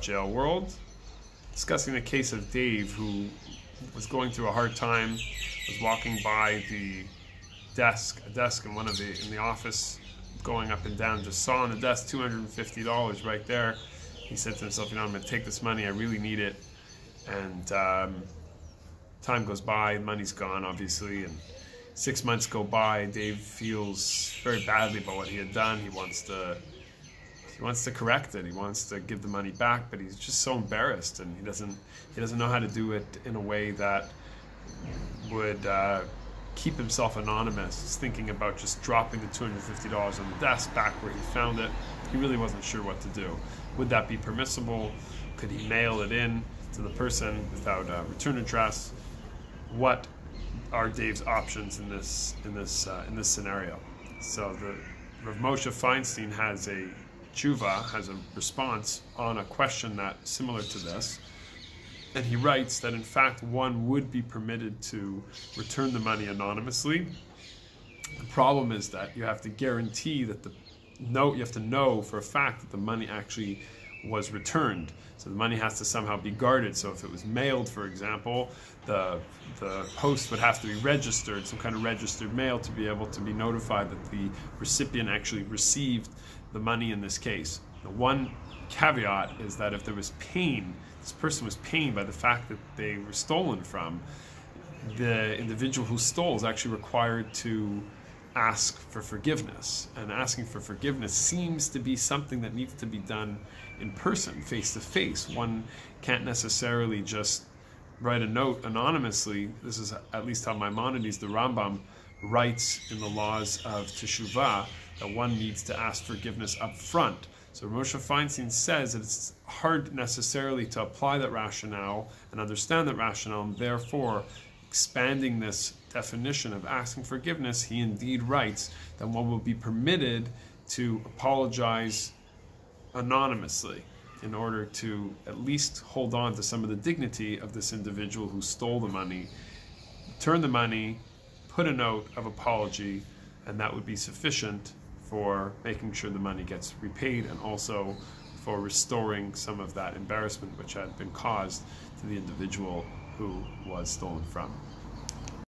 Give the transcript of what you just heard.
Jail World, discussing the case of Dave, who was going through a hard time, was walking by the desk, a desk in one of the in the office, going up and down, just saw on the desk two hundred and fifty dollars right there. He said to himself, you know, I'm going to take this money. I really need it. And um, time goes by, money's gone, obviously, and six months go by. Dave feels very badly about what he had done. He wants to he wants to correct it. He wants to give the money back, but he's just so embarrassed, and he doesn't he doesn't know how to do it in a way that would uh, keep himself anonymous. He's thinking about just dropping the two hundred fifty dollars on the desk back where he found it. He really wasn't sure what to do. Would that be permissible? Could he mail it in to the person without a return address? What are Dave's options in this in this uh, in this scenario? So the Rav Moshe Feinstein has a tshuva has a response on a question that similar to this. And he writes that in fact one would be permitted to return the money anonymously. The problem is that you have to guarantee that the note you have to know for a fact that the money actually was returned. So the money has to somehow be guarded. So if it was mailed, for example, the the post would have to be registered, some kind of registered mail to be able to be notified that the recipient actually received the money in this case. The one caveat is that if there was pain, this person was pained by the fact that they were stolen from, the individual who stole is actually required to ask for forgiveness. And asking for forgiveness seems to be something that needs to be done in person, face to face. One can't necessarily just write a note anonymously. This is at least how Maimonides, the Rambam, writes in the laws of Teshuvah that one needs to ask forgiveness up front. So Moshe Feinstein says that it's hard necessarily to apply that rationale and understand that rationale, and therefore expanding this definition of asking forgiveness, he indeed writes that one will be permitted to apologize anonymously in order to at least hold on to some of the dignity of this individual who stole the money, turn the money, put a note of apology, and that would be sufficient for making sure the money gets repaid and also for restoring some of that embarrassment which had been caused to the individual who was stolen from.